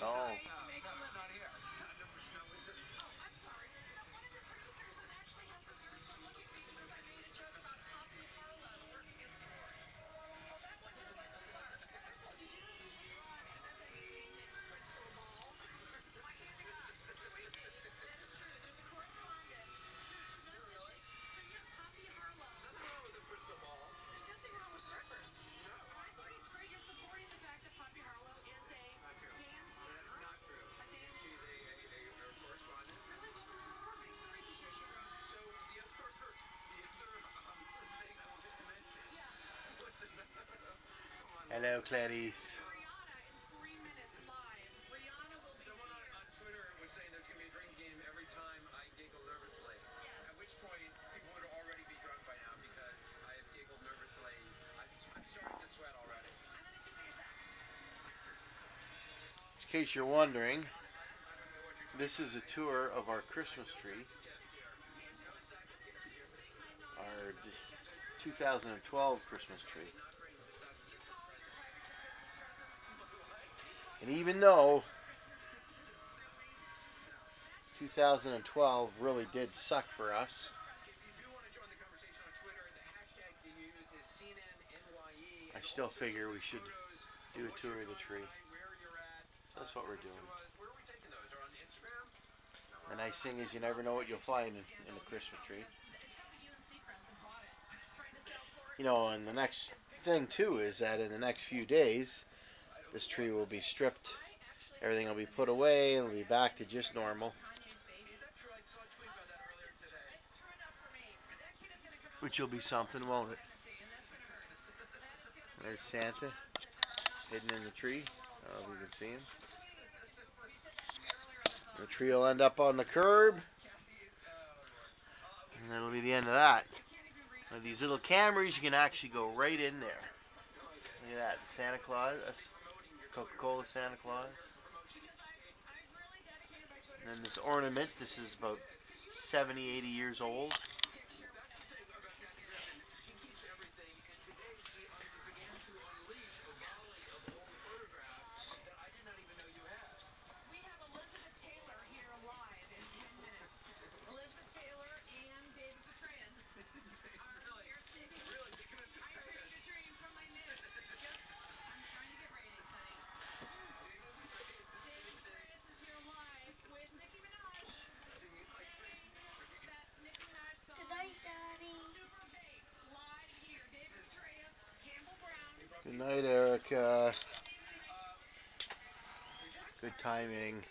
Oh. Sweat already. In case you're wondering, this is a tour of our Christmas tree. Our 2012 Christmas tree. And even though 2012 really did suck for us. I still figure we should do a tour of the tree. That's what we're doing. The nice thing is you never know what you'll find in, in a Christmas tree. You know, and the next thing too is that in the next few days, this tree will be stripped. Everything will be put away. It'll be back to just normal, Is that true? I saw a tweet about that earlier today. which will be something, won't it? There's Santa hidden in the tree. I don't know if you can see him. The tree will end up on the curb, and that'll be the end of that. Now, these little cameras, you can actually go right in there. Look at that, Santa Claus, Coca-Cola Santa Claus. And then this ornament, this is about 70, 80 years old. Night, Erica. Good timing.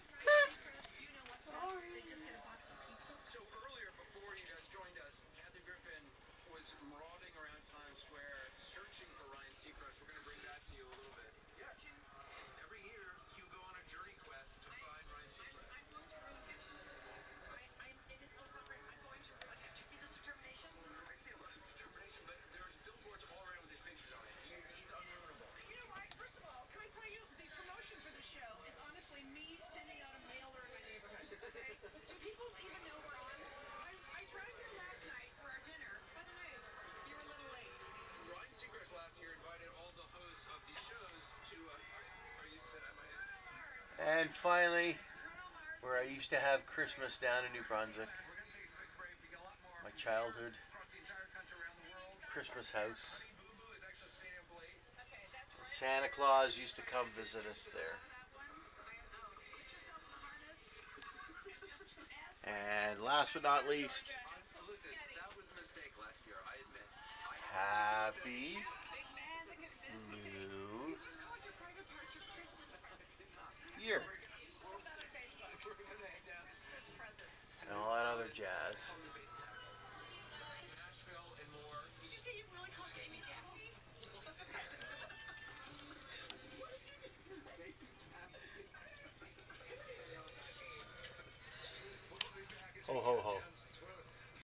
And finally, where I used to have Christmas down in New Brunswick, my childhood. Christmas house. Santa Claus used to come visit us there. And last but not least, Uh, Down And all that other jazz. Ho ho ho.